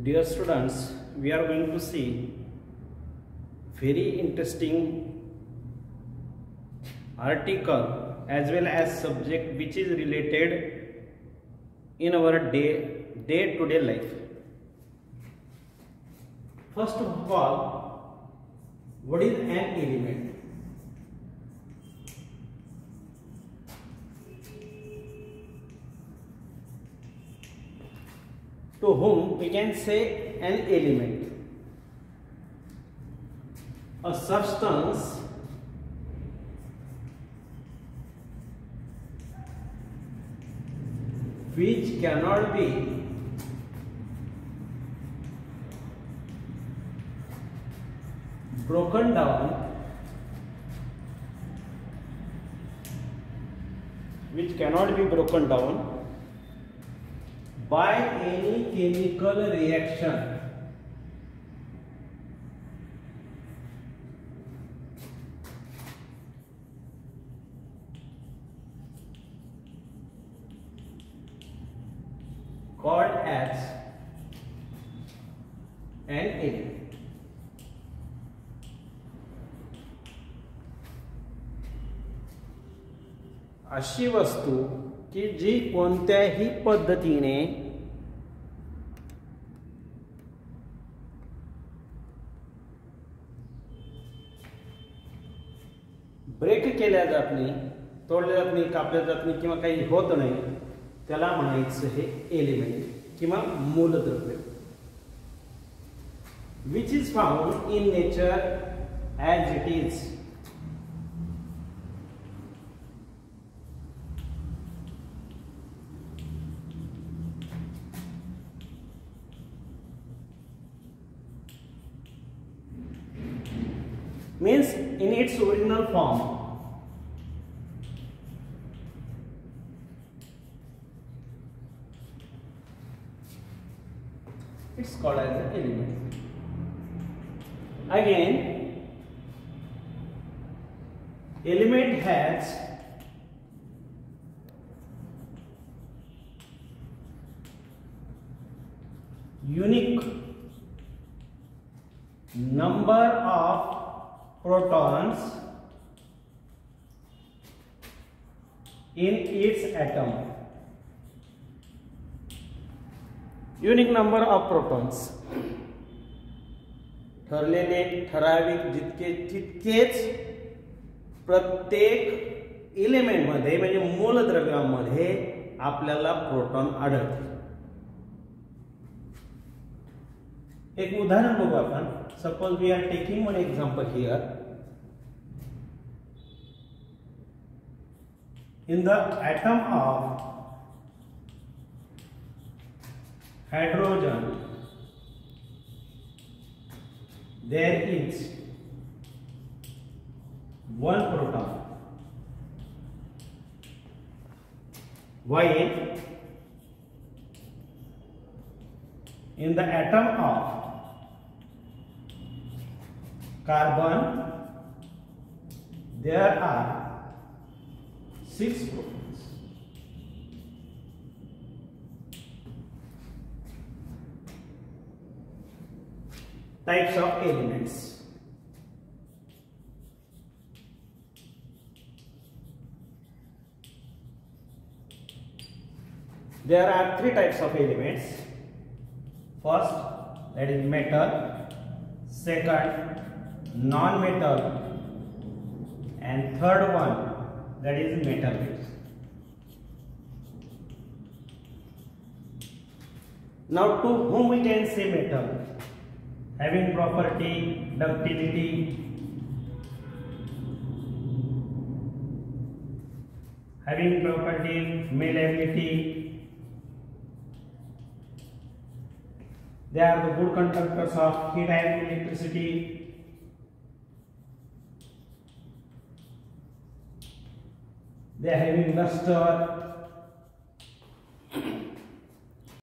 Dear students, we are going to see very interesting article as well as subject which is related in our day day to day life. First of all, what is an element? To whom we can say an element. A substance which cannot be broken down which cannot be broken down by any chemical reaction called as an element. अशी वस्तू की जी कोणत्याही पद्धतीने break केल्या जात नाही तोडल्या जात नाही कापल्या जात नाही किंवा काही होत नाही त्याला म्हणायचं हे एलिमेंट किंवा मूलद्रव्य. Which is found in nature as it is means in its original form. It's called as an element. Again element has unique number of protons in its atom. Unique number of protons ठरलेले ठराविक जितके तितकेच प्रत्येक इलेमेंटमध्ये म्हणजे मूलद्रव्यामध्ये आपल्याला proton आढळते. एक उदाहरण बघू आपण. Suppose we are taking one example here in the atom of hydrogen, there is one proton. While in the atom of carbon there are six protons types of elements. There are three types of elements. First, that is metal. Second, non-metal. And third one, that is metal. Now, to whom we can say metal? having property ductility having property malleability they are the good conductors of heat and electricity they are having luster